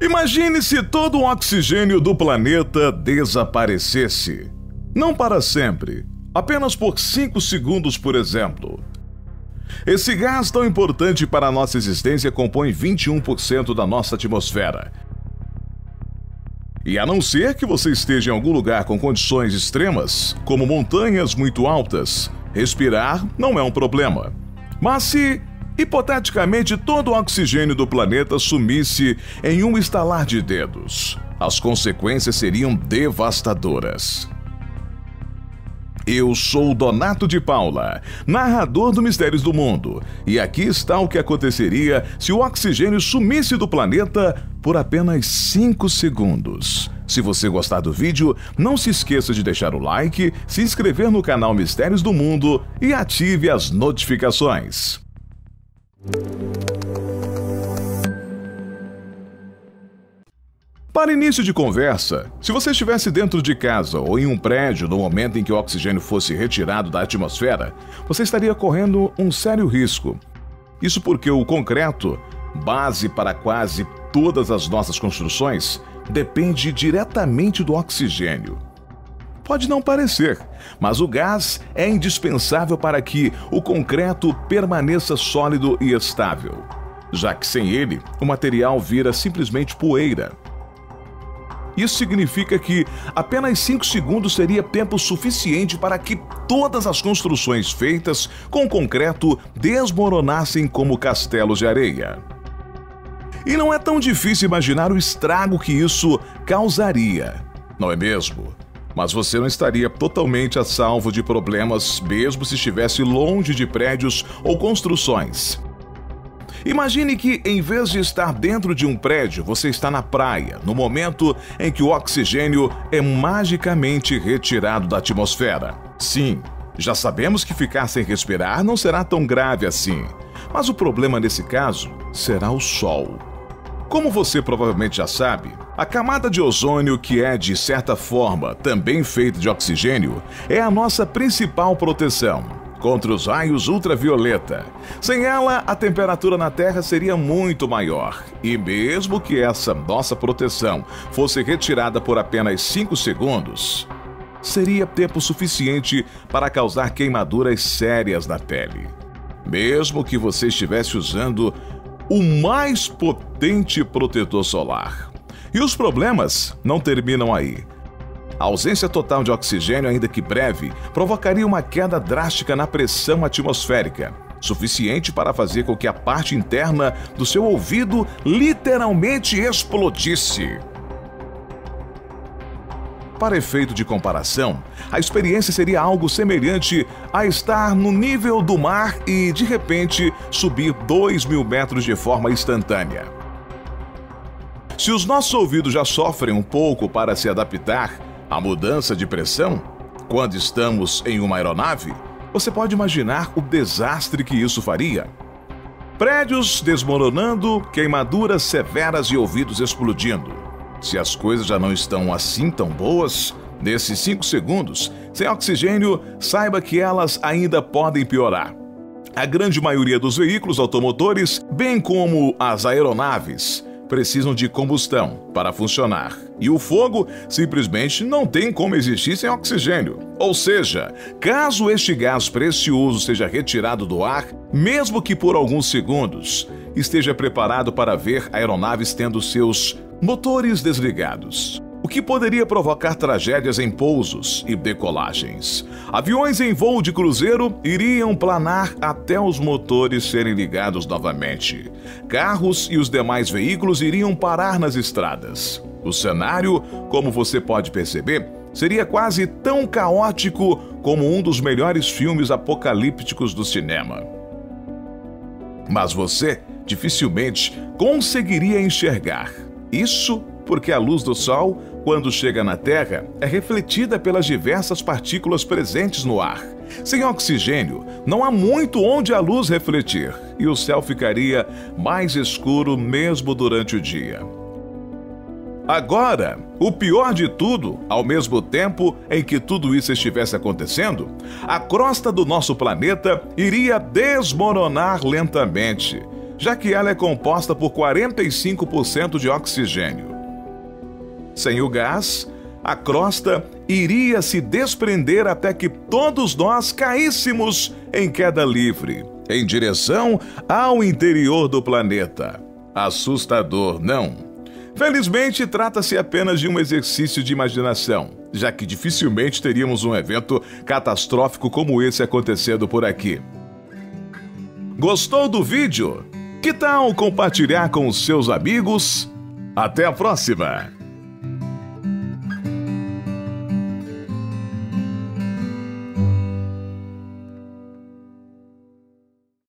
Imagine se todo o oxigênio do planeta desaparecesse. Não para sempre, apenas por 5 segundos, por exemplo. Esse gás tão importante para a nossa existência compõe 21% da nossa atmosfera. E a não ser que você esteja em algum lugar com condições extremas, como montanhas muito altas, respirar não é um problema. Mas se, hipoteticamente, todo o oxigênio do planeta sumisse em um estalar de dedos, as consequências seriam devastadoras. Eu sou Donato de Paula, narrador do Mistérios do Mundo, e aqui está o que aconteceria se o oxigênio sumisse do planeta por apenas 5 segundos. Se você gostar do vídeo, não se esqueça de deixar o like, se inscrever no canal Mistérios do Mundo e ative as notificações. Para início de conversa, se você estivesse dentro de casa ou em um prédio no momento em que o oxigênio fosse retirado da atmosfera, você estaria correndo um sério risco. Isso porque o concreto, base para quase todas as nossas construções, depende diretamente do oxigênio. Pode não parecer, mas o gás é indispensável para que o concreto permaneça sólido e estável, já que sem ele o material vira simplesmente poeira. Isso significa que apenas 5 segundos seria tempo suficiente para que todas as construções feitas com concreto desmoronassem como castelos de areia. E não é tão difícil imaginar o estrago que isso causaria, não é mesmo? Mas você não estaria totalmente a salvo de problemas mesmo se estivesse longe de prédios ou construções. Imagine que, em vez de estar dentro de um prédio, você está na praia, no momento em que o oxigênio é magicamente retirado da atmosfera. Sim, já sabemos que ficar sem respirar não será tão grave assim, mas o problema nesse caso será o sol. Como você provavelmente já sabe, a camada de ozônio, que é de certa forma também feita de oxigênio, é a nossa principal proteção contra os raios ultravioleta. Sem ela, a temperatura na Terra seria muito maior. E mesmo que essa nossa proteção fosse retirada por apenas 5 segundos, seria tempo suficiente para causar queimaduras sérias na pele. Mesmo que você estivesse usando o mais potente protetor solar. E os problemas não terminam aí. A ausência total de oxigênio, ainda que breve, provocaria uma queda drástica na pressão atmosférica, suficiente para fazer com que a parte interna do seu ouvido literalmente explodisse. Para efeito de comparação, a experiência seria algo semelhante a estar no nível do mar e, de repente, subir 2 mil metros de forma instantânea. Se os nossos ouvidos já sofrem um pouco para se adaptar, a mudança de pressão? Quando estamos em uma aeronave, você pode imaginar o desastre que isso faria. Prédios desmoronando, queimaduras severas e ouvidos explodindo. Se as coisas já não estão assim tão boas, nesses 5 segundos, sem oxigênio, saiba que elas ainda podem piorar. A grande maioria dos veículos automotores, bem como as aeronaves, precisam de combustão para funcionar. E o fogo simplesmente não tem como existir sem oxigênio. Ou seja, caso este gás precioso seja retirado do ar, mesmo que por alguns segundos, esteja preparado para ver aeronaves tendo seus motores desligados o que poderia provocar tragédias em pousos e decolagens. Aviões em voo de cruzeiro iriam planar até os motores serem ligados novamente. Carros e os demais veículos iriam parar nas estradas. O cenário, como você pode perceber, seria quase tão caótico como um dos melhores filmes apocalípticos do cinema. Mas você dificilmente conseguiria enxergar. Isso porque a luz do Sol, quando chega na Terra, é refletida pelas diversas partículas presentes no ar. Sem oxigênio, não há muito onde a luz refletir e o céu ficaria mais escuro mesmo durante o dia. Agora, o pior de tudo, ao mesmo tempo em que tudo isso estivesse acontecendo, a crosta do nosso planeta iria desmoronar lentamente já que ela é composta por 45% de oxigênio. Sem o gás, a crosta iria se desprender até que todos nós caíssemos em queda livre, em direção ao interior do planeta. Assustador, não? Felizmente, trata-se apenas de um exercício de imaginação, já que dificilmente teríamos um evento catastrófico como esse acontecendo por aqui. Gostou do vídeo? Que tal compartilhar com os seus amigos? Até a próxima!